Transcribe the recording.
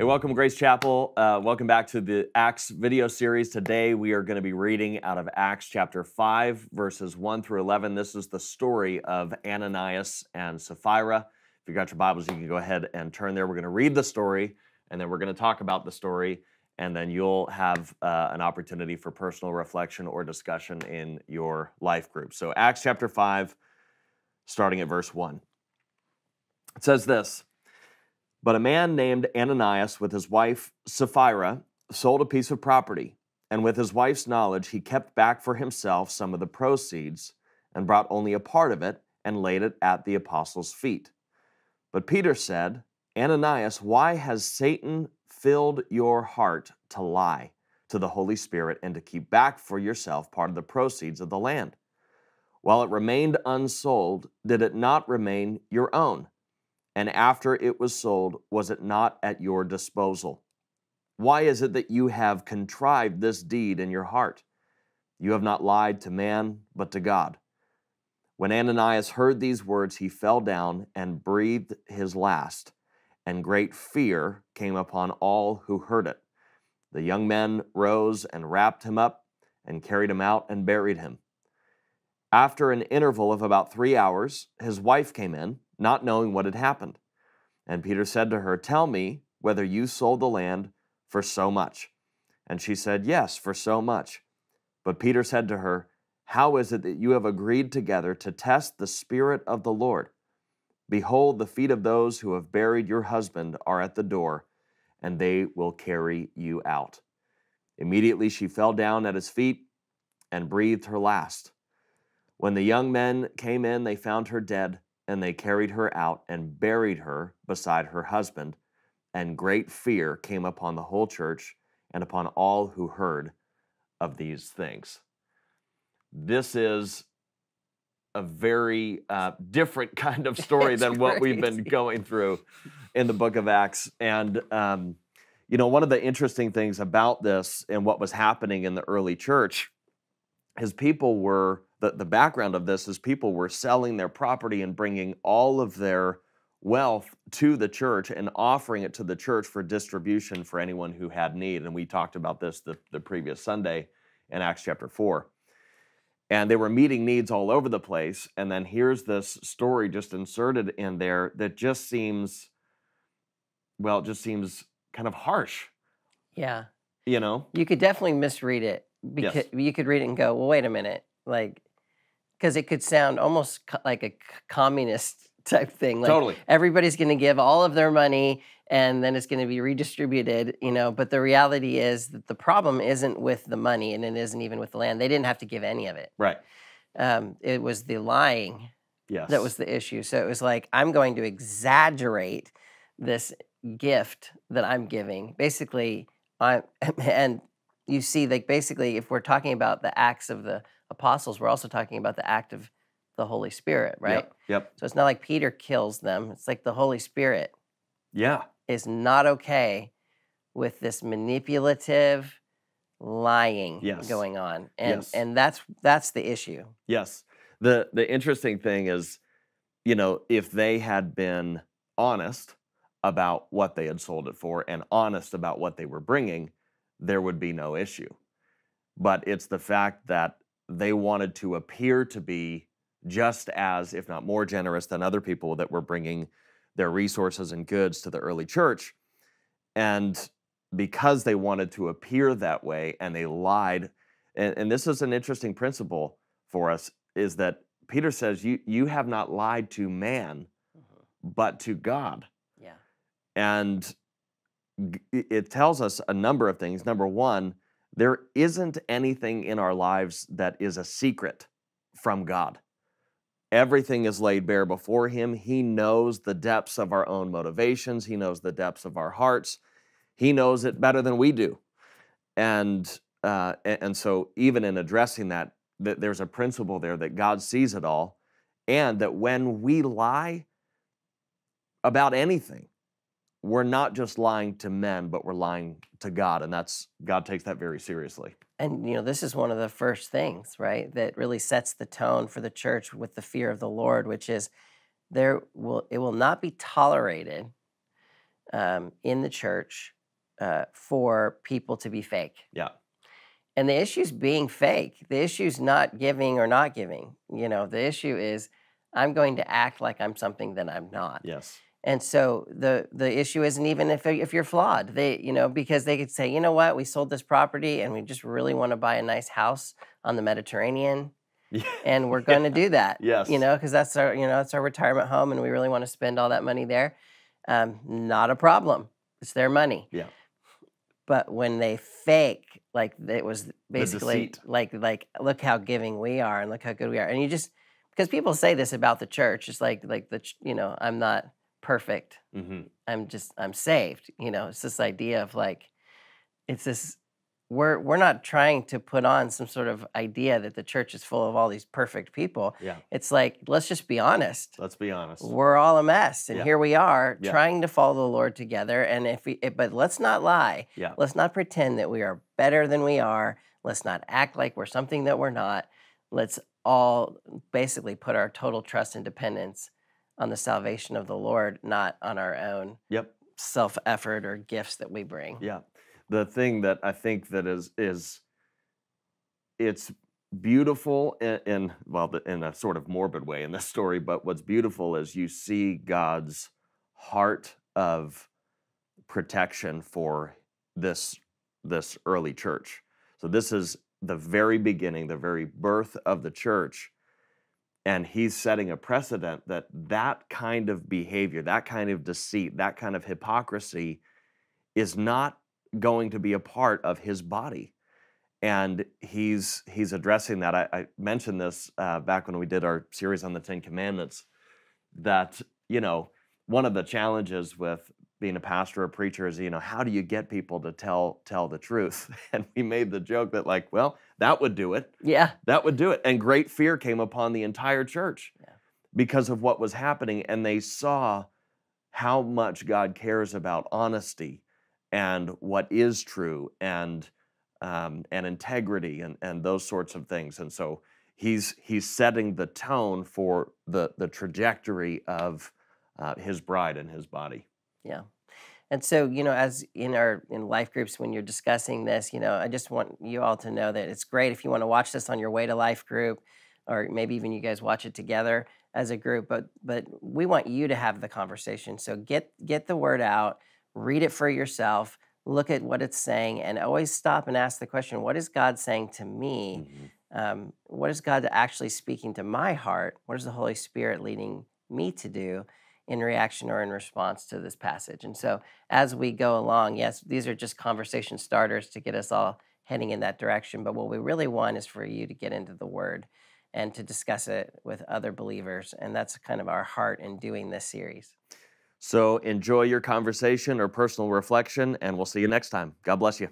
Hey, welcome, Grace Chapel. Uh, welcome back to the Acts video series. Today we are going to be reading out of Acts chapter 5, verses 1 through 11. This is the story of Ananias and Sapphira. If you got your Bibles, you can go ahead and turn there. We're going to read the story, and then we're going to talk about the story, and then you'll have uh, an opportunity for personal reflection or discussion in your life group. So, Acts chapter 5, starting at verse 1. It says this. But a man named Ananias, with his wife Sapphira, sold a piece of property, and with his wife's knowledge, he kept back for himself some of the proceeds and brought only a part of it and laid it at the apostles' feet. But Peter said, Ananias, why has Satan filled your heart to lie to the Holy Spirit and to keep back for yourself part of the proceeds of the land? While it remained unsold, did it not remain your own? And after it was sold, was it not at your disposal? Why is it that you have contrived this deed in your heart? You have not lied to man, but to God. When Ananias heard these words, he fell down and breathed his last, and great fear came upon all who heard it. The young men rose and wrapped him up and carried him out and buried him. After an interval of about three hours, his wife came in not knowing what had happened. And Peter said to her, Tell me whether you sold the land for so much. And she said, Yes, for so much. But Peter said to her, How is it that you have agreed together to test the Spirit of the Lord? Behold, the feet of those who have buried your husband are at the door, and they will carry you out. Immediately she fell down at his feet and breathed her last. When the young men came in, they found her dead and they carried her out and buried her beside her husband. And great fear came upon the whole church and upon all who heard of these things. This is a very uh, different kind of story than what we've been going through in the book of Acts. And, um, you know, one of the interesting things about this and what was happening in the early church is people were the, the background of this is people were selling their property and bringing all of their wealth to the church and offering it to the church for distribution for anyone who had need. And we talked about this the, the previous Sunday in Acts chapter 4. And they were meeting needs all over the place. And then here's this story just inserted in there that just seems, well, it just seems kind of harsh. Yeah. You know? You could definitely misread it. Because Yes. you could read it and go, well, wait a minute. Like, because it could sound almost co- like a c- communist type thing. Like, totally. everybody's going to give all of their money and then it's going to be redistributed, you know. But the reality is that the problem isn't with the money and it isn't even with the land. They didn't have to give any of it. Right. Um, it was the lying Yes. that was the issue. So it was like, I'm going to exaggerate this gift that I'm giving. Basically, I and you see, like basically, if we're talking about the acts of the apostles, we're also talking about the act of the Holy Spirit, right? Yep. yep. So it's not like Peter kills them. It's like the Holy Spirit Yeah. is not okay with this manipulative lying Yes. going on. And Yes. and that's that's the issue. Yes. The the interesting thing is, you know, if they had been honest about what they had sold it for and honest about what they were bringing, there would be no issue. But it's the fact that they wanted to appear to be just as, if not more generous than other people that were bringing their resources and goods to the early church. And because they wanted to appear that way and they lied, and, and this is an interesting principle for us, is that Peter says, you, you have not lied to man, mm-hmm. but to God. Yeah. And it tells us a number of things. Number one, there isn't anything in our lives that is a secret from God. Everything is laid bare before Him. He knows the depths of our own motivations, He knows the depths of our hearts. He knows it better than we do. And, uh, and so, even in addressing that, that there's a principle there that God sees it all, and that when we lie about anything, we're not just lying to men, but we're lying to God, and that's God takes that very seriously. And you know, this is one of the first things, right, that really sets the tone for the church with the fear of the Lord, which is there will it will not be tolerated um, in the church uh, for people to be fake. Yeah. And the issue is being fake. The issue is not giving or not giving. You know, the issue is I'm going to act like I'm something that I'm not. Yes. And so the the issue isn't even if if you're flawed. They you know because they could say you know what we sold this property and we just really want to buy a nice house on the Mediterranean Yeah. and we're going to do that. Yes. You know because that's our you know that's our retirement home and we really want to spend all that money there. Um, not a problem. It's their money. Yeah. But when they fake like it was basically like like look how giving we are and look how good we are and you just because people say this about the church it's like like the you know I'm not perfect hmm I'm just I'm saved. You know, it's this idea of like it's this we're we're not trying to put on some sort of idea that the church is full of all these perfect people. Yeah. It's like let's just be honest. Let's be honest. We're all a mess, and Yeah. here we are Yeah. trying to follow the Lord together. And if we, but let's not lie. Yeah. Let's not pretend that we are better than we are. Let's not act like we're something that we're not. Let's all basically put our total trust and dependence on the salvation of the Lord, not on our own Yep. self effort or gifts that we bring. Yeah. The thing that I think that is is it's beautiful in, in well the- in a sort of morbid way in this story, but what's beautiful is you see God's heart of protection for this this early church. So this is the very beginning, the very birth of the church. And he's setting a precedent that that kind of behavior, that kind of deceit, that kind of hypocrisy is not going to be a part of his body. And he's he's addressing that. I, I mentioned this uh, back when we did our series on the ten commandments that you know one of the challenges with being a pastor or preacher is you know how do you get people to tell tell the truth and we made the joke that like well that would do it Yeah. that would do it. And great fear came upon the entire church Yeah. because of what was happening. And they saw how much God cares about honesty and what is true and um, and integrity and, and those sorts of things. And so he's he's setting the tone for the the trajectory of uh, his bride and his body. Yeah. And so, you know, as in our in life groups when you're discussing this, you know, I just want you all to know that it's great if you want to watch this on your way to life group or maybe even you guys watch it together as a group, but but we want you to have the conversation. So get get the word out, read it for yourself, look at what it's saying and always stop and ask the question, what is God saying to me? Mhm. um, what is God actually speaking to my heart? What is the Holy Spirit leading me to do in reaction or in response to this passage? And so, as we go along, yes, these are just conversation starters to get us all heading in that direction. But what we really want is for you to get into the Word and to discuss it with other believers. And that's kind of our heart in doing this series. So enjoy your conversation or personal reflection, and we'll see you next time. God bless you.